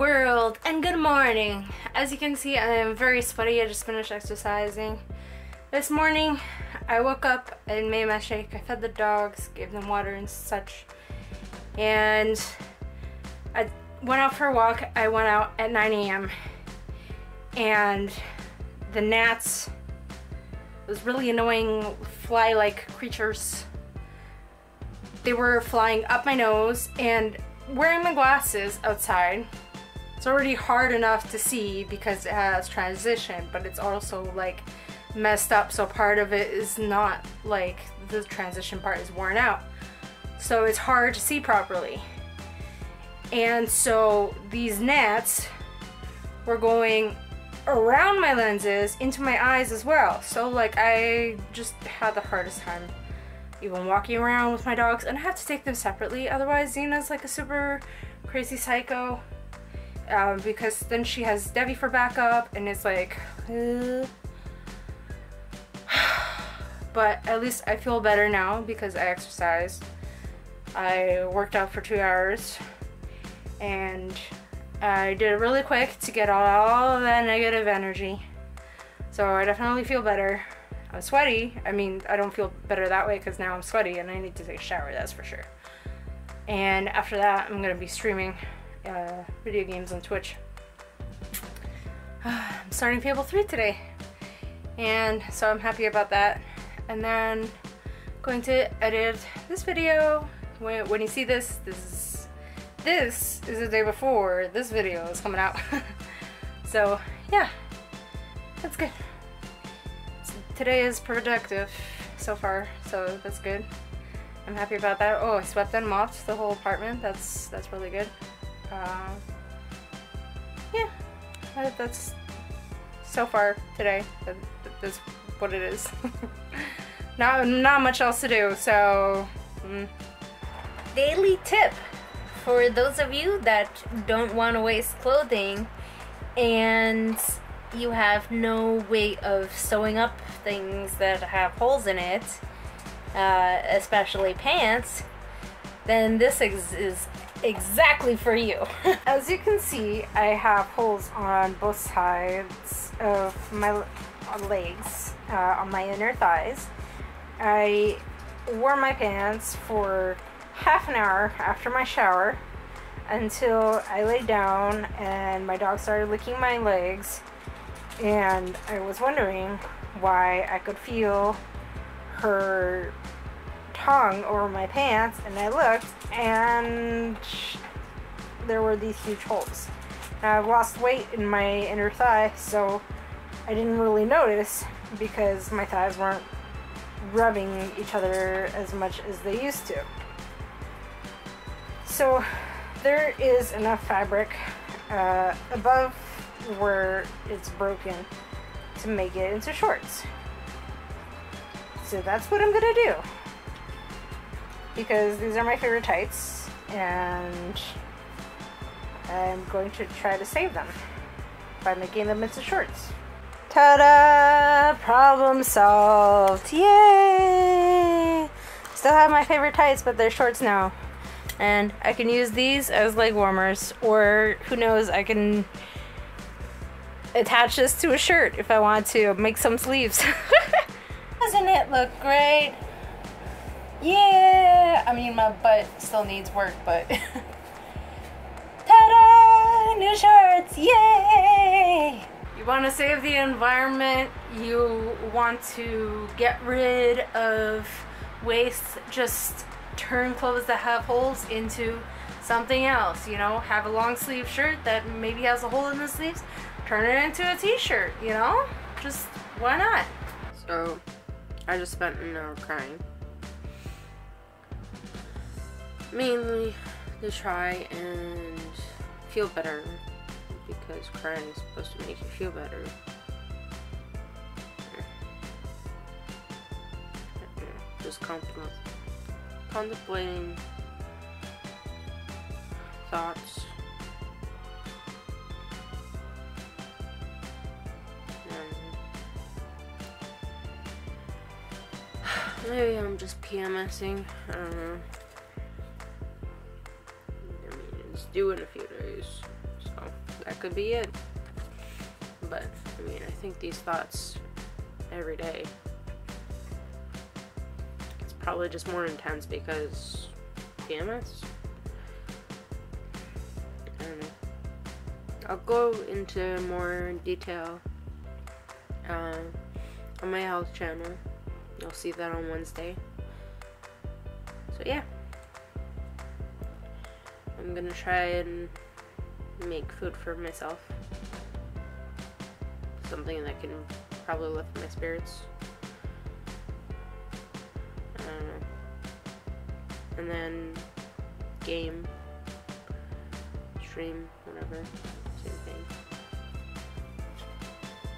world and good morning. As you can see, I am very sweaty. I just finished exercising. This morning, I woke up and made my shake. I fed the dogs, gave them water and such. And I went out for a walk. I went out at 9 a.m. And the gnats, those really annoying fly-like creatures, they were flying up my nose and wearing my glasses outside, it's already hard enough to see because it has transition, but it's also like messed up so part of it is not like the transition part is worn out. So it's hard to see properly. And so these gnats were going around my lenses into my eyes as well. So like I just had the hardest time even walking around with my dogs and I have to take them separately otherwise Xena's like a super crazy psycho um, because then she has Debbie for backup and it's like uh... but at least I feel better now because I exercised I worked out for two hours and I did it really quick to get all that negative energy so I definitely feel better I'm sweaty. I mean, I don't feel better that way because now I'm sweaty and I need to take a shower, that's for sure. And after that, I'm to be streaming uh, video games on Twitch. I'm starting Fable 3 today. And so I'm happy about that. And then going to edit this video. When, when you see this, this is, this is the day before this video is coming out. so yeah, that's good today is productive so far, so that's good. I'm happy about that. Oh, I swept and mopped the whole apartment. That's that's really good. Uh, yeah, that's so far today. That, that's what it is. not not much else to do. So, mm. daily tip for those of you that don't want to waste clothing and you have no way of sewing up things that have holes in it, uh, especially pants, then this ex is exactly for you. As you can see, I have holes on both sides of my legs, uh, on my inner thighs. I wore my pants for half an hour after my shower until I laid down and my dog started licking my legs and I was wondering why I could feel her tongue over my pants and I looked and there were these huge holes. Now I've lost weight in my inner thigh so I didn't really notice because my thighs weren't rubbing each other as much as they used to. So there is enough fabric uh, above where it's broken to make it into shorts. So that's what I'm gonna do. Because these are my favorite tights and I'm going to try to save them by making them into shorts. Ta-da! Problem solved! Yay! Still have my favorite tights, but they're shorts now. And I can use these as leg warmers, or who knows, I can attach this to a shirt if I want to make some sleeves. Doesn't it look great? Yeah! I mean, my butt still needs work, but... Ta-da! New shirts! Yay! You want to save the environment, you want to get rid of waste, just turn clothes that have holes into something else, you know? Have a long sleeve shirt that maybe has a hole in the sleeves, turn it into a t-shirt, you know? Just, why not? So, I just spent an hour crying. Mainly to try and feel better because crying is supposed to make you feel better. Just contemplating thoughts Maybe I'm just PMSing. I don't know. Due in a few days. So. that could be it. But, I mean, I think these thoughts every day. It's probably just more intense because PMS. I don't know. I'll go into more detail uh, on my health channel. You'll see that on Wednesday. So yeah. I'm gonna try and make food for myself. Something that can probably lift my spirits. And then game, stream, whatever, same thing.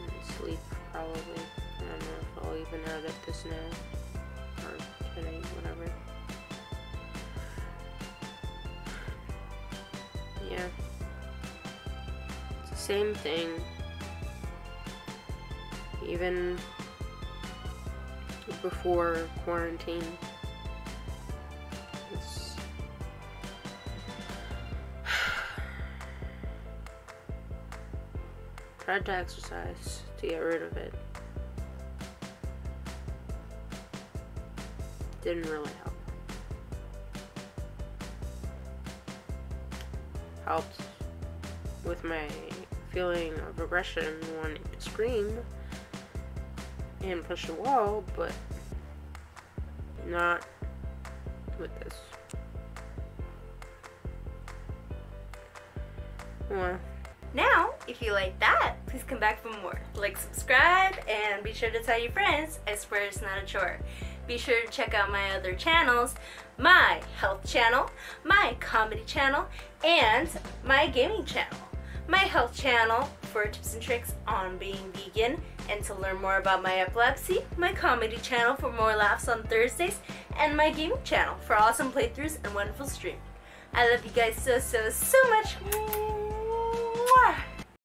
And sleep, probably. I don't know if I'll even edit this now or tonight, whatever. Same thing. Even before quarantine. It's tried to exercise to get rid of it. Didn't really help. Helped with my feeling of aggression, wanting to scream and push the wall, but not with this. Now, if you like that, please come back for more. Like, subscribe, and be sure to tell your friends. I swear it's not a chore. Be sure to check out my other channels my health channel, my comedy channel, and my gaming channel. My health channel for tips and tricks on being vegan and to learn more about my epilepsy, my comedy channel for more laughs on Thursdays, and my gaming channel for awesome playthroughs and wonderful streaming. I love you guys so, so, so much. Mwah!